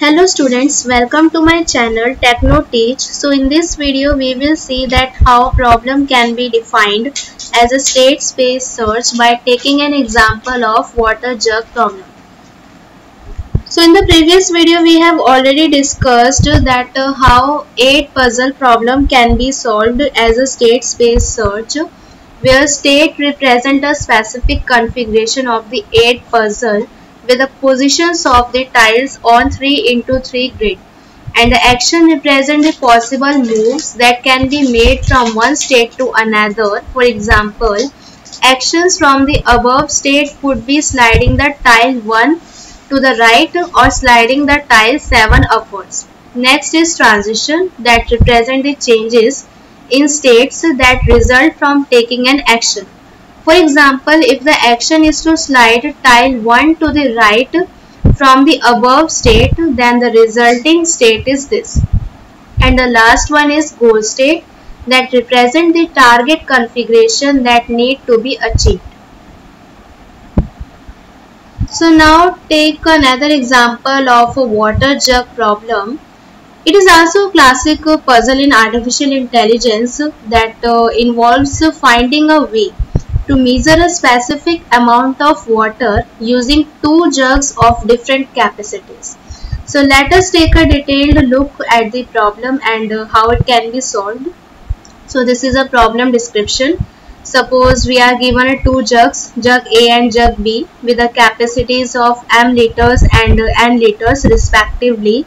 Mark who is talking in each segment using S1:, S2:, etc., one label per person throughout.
S1: Hello students, welcome to my channel Techno Teach. So in this video we will see that how problem can be defined as a state space search by taking an example of water jug problem. So in the previous video we have already discussed that uh, how 8 puzzle problem can be solved as a state space search where state represent a specific configuration of the 8 puzzle with the positions of the tiles on 3 into 3 grid and the action represent the possible moves that can be made from one state to another. For example, actions from the above state could be sliding the tile 1 to the right or sliding the tile 7 upwards. Next is transition that represent the changes in states that result from taking an action. For example, if the action is to slide tile 1 to the right from the above state, then the resulting state is this. And the last one is goal state that represent the target configuration that need to be achieved. So now take another example of a water jug problem. It is also a classic puzzle in artificial intelligence that uh, involves finding a way to measure a specific amount of water using two jugs of different capacities. So let us take a detailed look at the problem and uh, how it can be solved. So this is a problem description. Suppose we are given two jugs, jug A and jug B with the capacities of m liters and uh, n liters respectively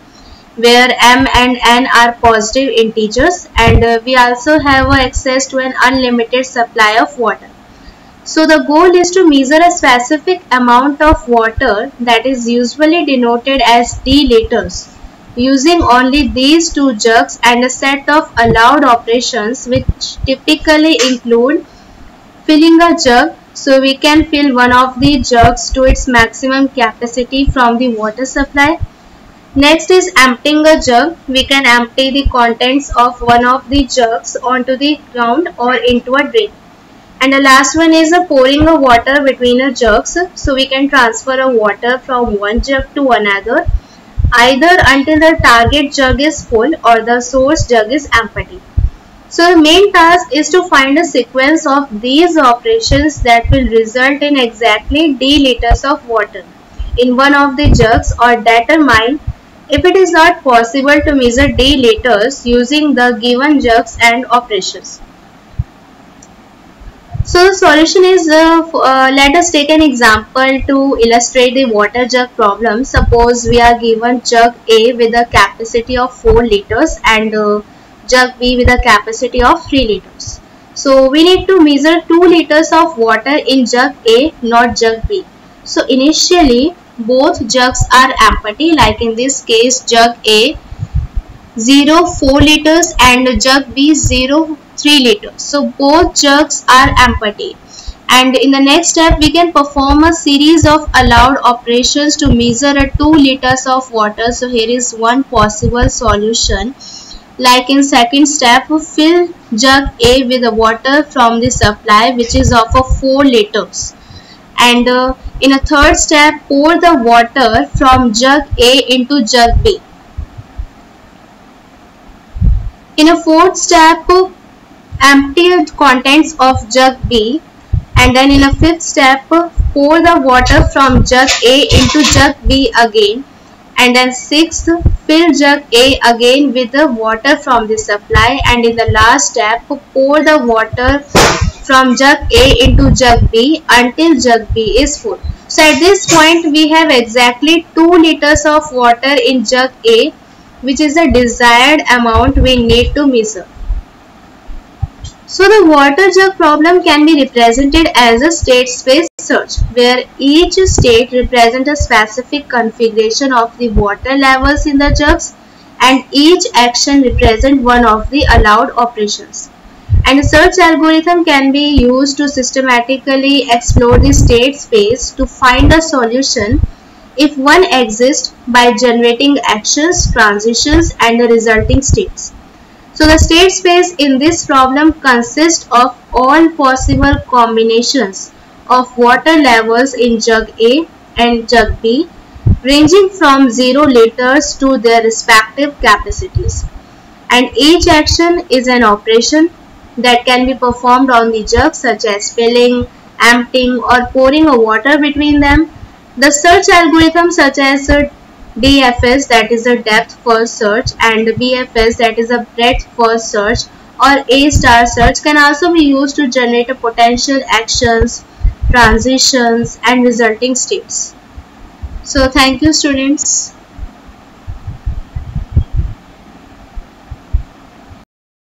S1: where m and n are positive integers and uh, we also have access to an unlimited supply of water. So the goal is to measure a specific amount of water that is usually denoted as D liters using only these two jugs and a set of allowed operations which typically include filling a jug so we can fill one of the jugs to its maximum capacity from the water supply. Next is emptying a jug. We can empty the contents of one of the jugs onto the ground or into a drain and the last one is a pouring of water between the jugs so we can transfer a water from one jug to another either until the target jug is full or the source jug is empty. So the main task is to find a sequence of these operations that will result in exactly d liters of water in one of the jugs or determine if it is not possible to measure d liters using the given jugs and operations. So the solution is, uh, uh, let us take an example to illustrate the water jug problem. Suppose we are given jug A with a capacity of 4 liters and uh, jug B with a capacity of 3 liters. So we need to measure 2 liters of water in jug A, not jug B. So initially both jugs are empty like in this case jug A 0 4 liters and jug B 0 3 liters. So both jugs are empty. And in the next step, we can perform a series of allowed operations to measure a 2 liters of water. So here is one possible solution. Like in second step, fill jug A with the water from the supply which is of a 4 liters. And uh, in a third step, pour the water from jug A into jug B. In a fourth step, empty the contents of jug B. And then in a fifth step pour the water from jug A into jug B again. And then sixth fill jug A again with the water from the supply. And in the last step pour the water from jug A into jug B until jug B is full. So at this point we have exactly 2 liters of water in jug A which is the desired amount we need to measure. So the water jug problem can be represented as a state space search where each state represents a specific configuration of the water levels in the jugs and each action represents one of the allowed operations. And a search algorithm can be used to systematically explore the state space to find a solution if one exists by generating actions, transitions and the resulting states. So the state space in this problem consists of all possible combinations of water levels in jug A and jug B ranging from 0 liters to their respective capacities. And each action is an operation that can be performed on the jug such as filling, emptying or pouring a water between them. The search algorithm such as DFS that is a depth first search and BFS that is a breadth first search or A star search can also be used to generate potential actions, transitions and resulting states. So thank you students.